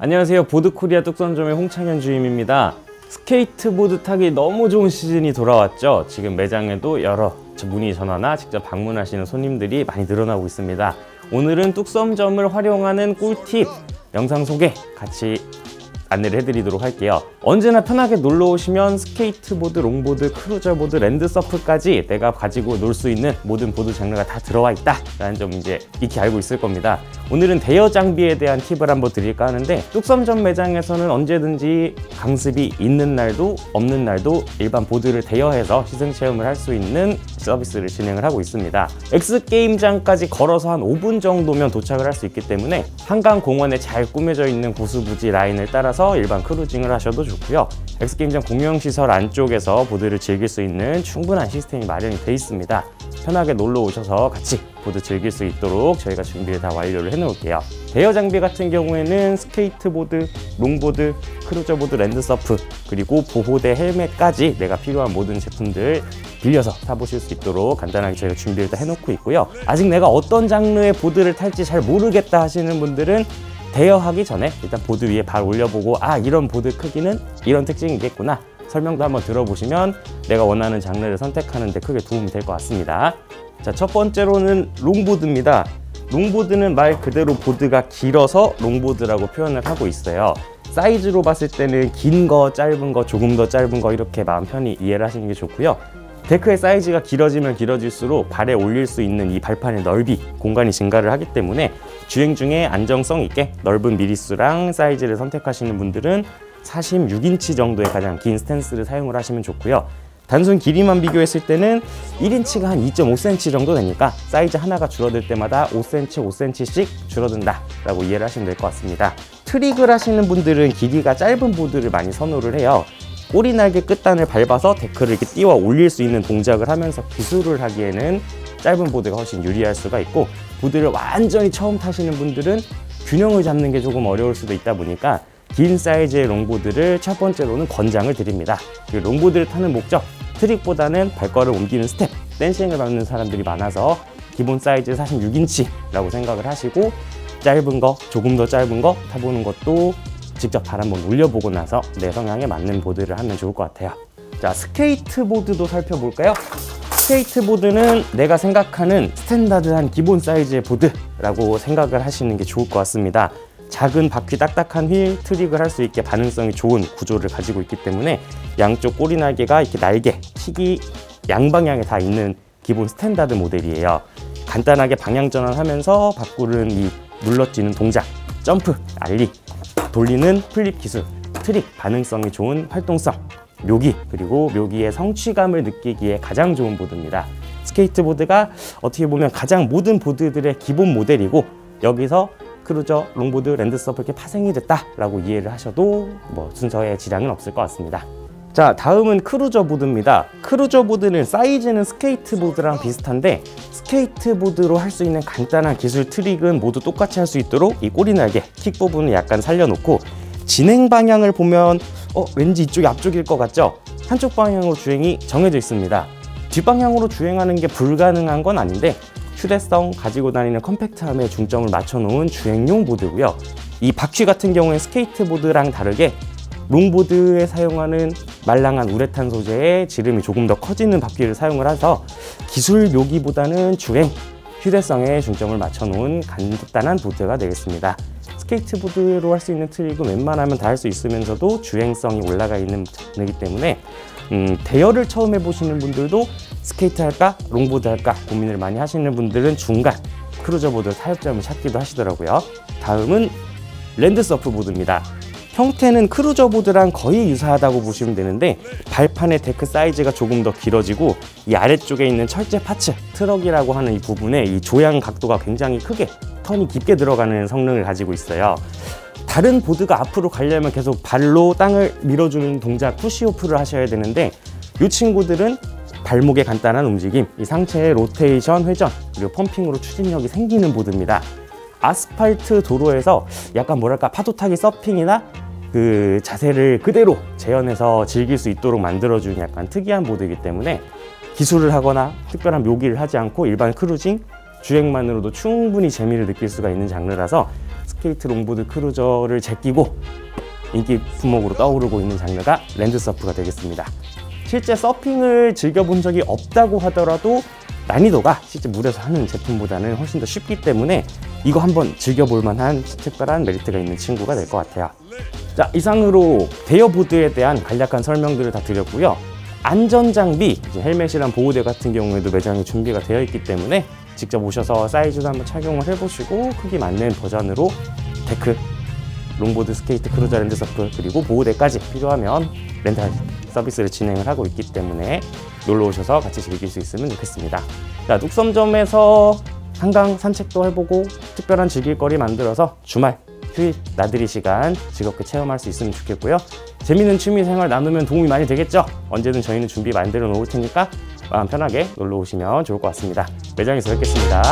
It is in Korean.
안녕하세요. 보드코리아 뚝섬점의 홍창현 주임입니다. 스케이트보드 타기 너무 좋은 시즌이 돌아왔죠. 지금 매장에도 여러 문의 전화나 직접 방문하시는 손님들이 많이 늘어나고 있습니다. 오늘은 뚝섬점을 활용하는 꿀팁 영상 소개 같이 안내를 해드리도록 할게요. 언제나 편하게 놀러 오시면 스케이트보드, longboard, cruiser board, land surf까지 내가 가지고 놀 수 있는 모든 보드 장르가 다 들어와 있다 라는 점 이제 익히 알고 있을 겁니다. 오늘은 대여 장비에 대한 팁을 한번 드릴까 하는데 뚝섬점 매장에서는 언제든지 강습이 있는 날도 없는 날도 일반 보드를 대여해서 시승 체험을 할 수 있는 서비스를 진행을 하고 있습니다. X게임장까지 걸어서 한 5분 정도면 도착을 할 수 있기 때문에 한강 공원에 잘 꾸며져 있는 고수부지 라인을 따라서 일반 cruising을 하셔도 좋고요. X게임장 공용시설 안쪽에서 보드를 즐길 수 있는 충분한 시스템이 마련이 되어 있습니다. 편하게 놀러 오셔서 같이 보드 즐길 수 있도록 저희가 준비를 다 완료를 해 놓을게요. 대여 장비 같은 경우에는 스케이트보드, longboard, cruiser board, land surf 그리고 보호대 헬멧까지 내가 필요한 모든 제품들 빌려서 타보실 수 있도록 간단하게 저희가 준비를 다 해놓고 있고요. 아직 내가 어떤 장르의 보드를 탈지 잘 모르겠다 하시는 분들은 대여하기 전에 일단 보드 위에 발 올려보고 아 이런 보드 크기는 이런 특징이겠구나. 설명도 한번 들어보시면 내가 원하는 장르를 선택하는 데 크게 도움이 될 것 같습니다. 자 첫 번째로는 longboard입니다. longboard는 말 그대로 보드가 길어서 longboard라고 표현을 하고 있어요. 사이즈로 봤을 때는 긴 거, 짧은 거, 조금 더 짧은 거 이렇게 마음 편히 이해를 하시는 게 좋고요. deck의 사이즈가 길어지면 길어질수록 발에 올릴 수 있는 이 발판의 넓이, 공간이 증가를 하기 때문에 주행 중에 안정성 있게 넓은 미리수랑 사이즈를 선택하시는 분들은 46인치 정도의 가장 긴 스탠스를 사용을 하시면 좋고요. 단순 길이만 비교했을 때는 1인치가 한 2.5cm 정도 되니까 사이즈 하나가 줄어들 때마다 5cm, 5cm씩 줄어든다 라고 이해를 하시면 될 것 같습니다. 트릭을 하시는 분들은 길이가 짧은 보드를 많이 선호를 해요. 꼬리 날개 끝단을 밟아서 deck를 이렇게 띄워 올릴 수 있는 동작을 하면서 기술을 하기에는 짧은 보드가 훨씬 유리할 수가 있고 보드를 완전히 처음 타시는 분들은 균형을 잡는 게 조금 어려울 수도 있다 보니까 긴 사이즈의 longboard를 첫 번째로는 권장을 드립니다. 그 longboard를 타는 목적, 트릭보다는 발걸음 옮기는 스텝, dancing을 받는 사람들이 많아서 기본 사이즈 46인치라고 생각을 하시고 짧은 거, 조금 더 짧은 거 타보는 것도 직접 발 한번 올려보고 나서 내 성향에 맞는 보드를 하면 좋을 것 같아요. 자, 스케이트보드도 살펴볼까요? 스케이트보드는 내가 생각하는 스탠다드한 기본 사이즈의 보드라고 생각을 하시는 게 좋을 것 같습니다. 작은 바퀴 딱딱한 휠 트릭을 할 수 있게 반응성이 좋은 구조를 가지고 있기 때문에 양쪽 꼬리 날개가 이렇게 날개, 킥이 양방향에 다 있는 기본 스탠다드 모델이에요. 간단하게 방향 전환하면서 바꾸는 이 눌러지는 동작, 점프, ollie, 돌리는 flip 기술, 트릭, 반응성이 좋은 활동성, 묘기, 그리고 묘기의 성취감을 느끼기에 가장 좋은 보드입니다. 스케이트보드가 어떻게 보면 가장 모든 보드들의 기본 모델이고 여기서 cruiser, longboard, land surf 이렇게 파생이 됐다라고 이해를 하셔도 뭐 순서에 지장은 없을 것 같습니다. 자 다음은 cruiser board입니다 cruiser board는 사이즈는 스케이트보드랑 비슷한데 스케이트보드로 할 수 있는 간단한 기술 트릭은 모두 똑같이 할 수 있도록 이 꼬리 날개 킥 부분을 약간 살려놓고 진행 방향을 보면 어 왠지 이쪽이 앞쪽일 것 같죠? 한쪽 방향으로 주행이 정해져 있습니다. 뒷방향으로 주행하는 게 불가능한 건 아닌데 휴대성 가지고 다니는 compact함에 중점을 맞춰 놓은 주행용 보드고요. 이 바퀴 같은 경우에 스케이트보드랑 다르게 longboard에 사용하는 말랑한 우레탄 소재의 지름이 조금 더 커지는 바퀴를 사용을 해서 기술 묘기보다는 주행, 휴대성에 중점을 맞춰 놓은 간단한 보드가 되겠습니다. 스케이트보드로 할 수 있는 트릭은 웬만하면 다 할 수 있으면서도 주행성이 올라가 있는 장르이기 때문에 음, 대여를 처음 해보시는 분들도 스케이트 할까 롱보드 할까 고민을 많이 하시는 분들은 중간 cruiser board 타협점을 찾기도 하시더라고요. 다음은 land surf board입니다. 형태는 cruiser board랑 거의 유사하다고 보시면 되는데 발판의 deck 사이즈가 조금 더 길어지고 이 아래쪽에 있는 철제 parts 트럭이라고 하는 이 부분에 이 조향 각도가 굉장히 크게 턴이 깊게 들어가는 성능을 가지고 있어요 다른 보드가 앞으로 가려면 계속 발로 땅을 밀어주는 동작 push off를 하셔야 되는데 이 친구들은 발목의 간단한 움직임, 이 상체의 로테이션, 회전, 그리고 pumping으로 추진력이 생기는 보드입니다. 아스팔트 도로에서 약간 뭐랄까 파도 타기 서핑이나 그 자세를 그대로 재현해서 즐길 수 있도록 만들어주는 약간 특이한 보드이기 때문에 기술을 하거나 특별한 묘기를 하지 않고 일반 cruising, 주행만으로도 충분히 재미를 느낄 수가 있는 장르라서 스케이트 롱보드 크루저를 제끼고 인기 품목으로 떠오르고 있는 장르가 랜드서프가 되겠습니다. 실제 서핑을 즐겨본 적이 없다고 하더라도 난이도가 실제 물에서 하는 제품보다는 훨씬 더 쉽기 때문에 이거 한번 즐겨볼 만한 특별한 메리트가 있는 친구가 될 것 같아요. 자, 이상으로 대여 보드에 대한 간략한 설명들을 다 드렸고요. 안전 장비, 이제 헬멧이랑 보호대 같은 경우에도 매장에 준비가 되어 있기 때문에 직접 오셔서 사이즈도 한번 착용을 해보시고 크기 맞는 버전으로 데크, 롱보드, 스케이트, 크루저, 랜드서프 그리고 보호대까지 필요하면 렌탈 서비스를 진행을 하고 있기 때문에 놀러 오셔서 같이 즐길 수 있으면 좋겠습니다. 자, 뚝섬점에서 한강 산책도 해보고 특별한 즐길거리 만들어서 주말 휴일 나들이 시간 즐겁게 체험할 수 있으면 좋겠고요. 재밌는 취미 생활 나누면 도움이 많이 되겠죠? 언제든 저희는 준비 만들어 놓을 테니까 마음 편하게 놀러 오시면 좋을 것 같습니다. 매장에서 뵙겠습니다.